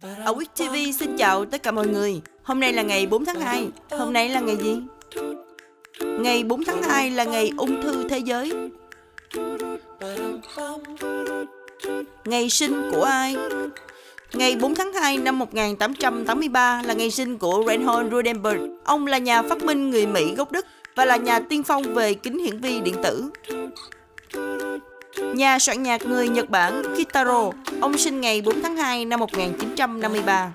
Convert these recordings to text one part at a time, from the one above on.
Ở Quick TV xin chào tất cả mọi người. Hôm nay là ngày 4 tháng 2. Hôm nay là ngày gì? Ngày 4 tháng 2 là ngày ung thư thế giới. Ngày sinh của ai? Ngày 4 tháng 2 năm 1883 là ngày sinh của Reinhold Rudenberg. Ông là nhà phát minh người Mỹ gốc Đức và là nhà tiên phong về kính hiển vi điện tử. Nhà soạn nhạc người Nhật Bản Kitaro, ông sinh ngày 4 tháng 2 năm 1953.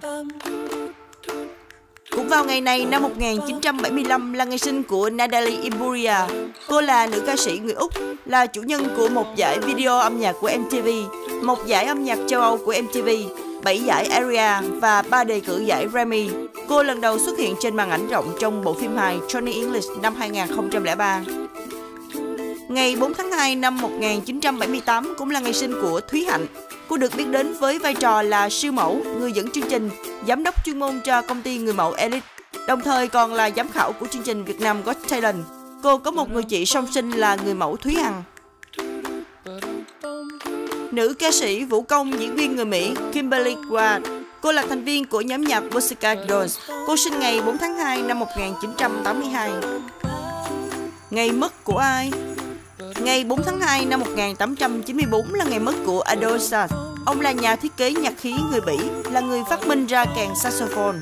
Cũng vào ngày này năm 1975 là ngày sinh của Natalie Imbruglia. Cô là nữ ca sĩ người Úc, là chủ nhân của một giải video âm nhạc của MTV, một giải âm nhạc châu Âu của MTV, 7 giải ARIA và 3 đề cử giải Grammy. Cô lần đầu xuất hiện trên màn ảnh rộng trong bộ phim hài Johnny English năm 2003. Ngày 4 tháng 2 năm 1978 cũng là ngày sinh của Thúy Hạnh. Cô được biết đến với vai trò là siêu mẫu, người dẫn chương trình, giám đốc chuyên môn cho công ty người mẫu Elite, đồng thời còn là giám khảo của chương trình Việt Nam Got Talent. Cô có một người chị song sinh là người mẫu Thúy Hằng. Nữ ca sĩ vũ công diễn viên người Mỹ Kimberly Ward Cô là thành viên của nhóm nhạc Pussycat Dolls. Cô sinh ngày 4 tháng 2 năm 1982. Ngày mất của ai? Ngày 4 tháng 2 năm 1894 là ngày mất của Adolphe Sax. Ông là nhà thiết kế nhạc khí người Bỉ, là người phát minh ra kèn saxophone.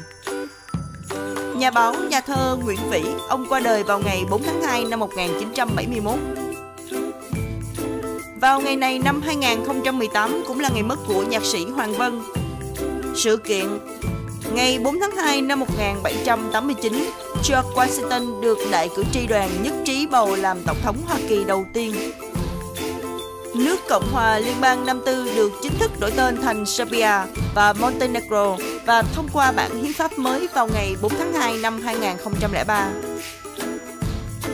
Nhà báo, nhà thơ Nguyễn Vĩ, ông qua đời vào ngày 4 tháng 2 năm 1971. Vào ngày này năm 2018 cũng là ngày mất của nhạc sĩ Hoàng Vân. Sự kiện Ngày 4 tháng 2 năm 1789, George Washington được đại cử tri đoàn nhất trí bầu làm tổng thống Hoa Kỳ đầu tiên. Nước Cộng hòa Liên bang Nam Tư được chính thức đổi tên thành Serbia và Montenegro và thông qua bản hiến pháp mới vào ngày 4 tháng 2 năm 2003.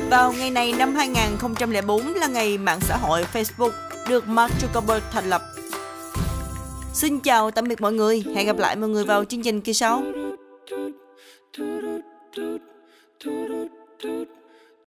Vào ngày này năm 2004 là ngày mạng xã hội Facebook được Mark Zuckerberg thành lập. Xin chào tạm biệt mọi người, hẹn gặp lại mọi người vào chương trình kỳ sau.